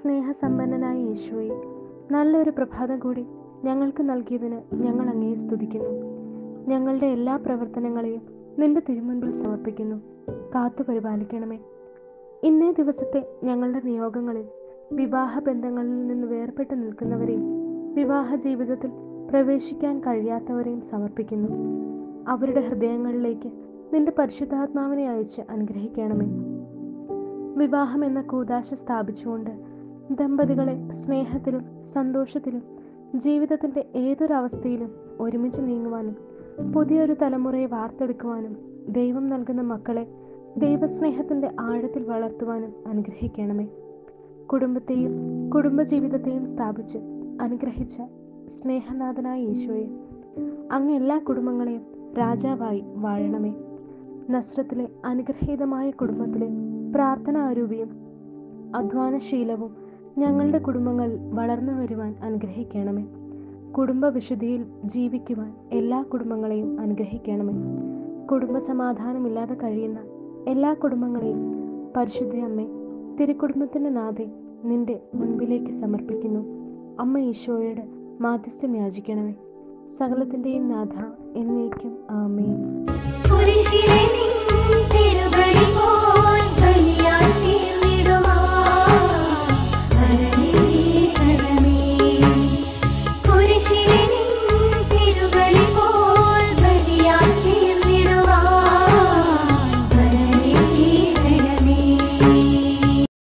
സ്നേഹസമ്പന്നനായ യേശുവെ നല്ലൊരു പ്രഭാതം കൂടി ഞങ്ങൾക്ക് നൽകിയതിന് ഞങ്ങൾ അങ്ങയെ സ്തുതിക്കുന്നു. ഞങ്ങളുടെ എല്ലാ പ്രവർത്തനങ്ങളെയും നിന്റെ തിരുമുൻപിൽ സമർപ്പിക്കുന്നു. കാത്തു പരിപാലിക്കണമേ. ഇന്നേ ദിവസത്തെ ഞങ്ങളുടെ നിയോഗങ്ങളിൽ വിവാഹ ബന്ധങ്ങളിൽ നിന്ന് വേർപെട്ട് നിൽക്കുന്നവരെയും വിവാഹ ജീവിതത്തിൽ പ്രവേശിക്കാൻ കഴിയാത്തവരെയും സമർപ്പിക്കുന്നു. അവരുടെ ഹൃദയങ്ങളിലേക്ക് നിന്റെ പരിശുദ്ധാത്മാവിനെ അയച്ച് അനുഗ്രഹിക്കണമേ. വിവാഹം എന്ന കൂതാശ സ്ഥാപിച്ചുകൊണ്ട് ദമ്പതികളെ സ്നേഹത്തിലും സന്തോഷത്തിലും ജീവിതത്തിന്റെ ഏതൊരവസ്ഥയിലും ഒരുമിച്ച് നീങ്ങുവാനും പുതിയൊരു തലമുറയെ വാർത്തെടുക്കുവാനും ദൈവം നൽകുന്ന മക്കളെ ദൈവസ്നേഹത്തിന്റെ ആഴത്തിൽ വളർത്തുവാനും അനുഗ്രഹിക്കണമേ. കുടുംബത്തെയും കുടുംബജീവിതത്തെയും സ്ഥാപിച്ച് അനുഗ്രഹിച്ച സ്നേഹനാഥനായ ഈശോയെ അങ്ങ് എല്ലാ കുടുംബങ്ങളെയും രാജാവായി വാഴണമേ. നസ്രത്തിലെ അനുഗ്രഹീതമായ കുടുംബത്തിലെ പ്രാർത്ഥനാരൂപിയും അധ്വാനശീലവും ഞങ്ങളുടെ കുടുംബങ്ങൾ വളർന്നു വരുവാൻ അനുഗ്രഹിക്കണമേ. കുടുംബ വിശുദ്ധിയിൽ ജീവിക്കുവാൻ എല്ലാ കുടുംബങ്ങളെയും അനുഗ്രഹിക്കണമേ. കുടുംബ സമാധാനമില്ലാതെ കഴിയുന്ന എല്ലാ കുടുംബങ്ങളെയും പരിശുദ്ധ അമ്മേ തിരുക്കുടുംബത്തിന്റെ നാഥെ നിന്റെ മുൻപിലേക്ക് സമർപ്പിക്കുന്നു. അമ്മ ഈശോയുടെ മാധ്യസ്ഥം യാചിക്കണമേ. സകലത്തിന്റെയും നാഥ എന്നേക്കും ആമേൻ. Lady.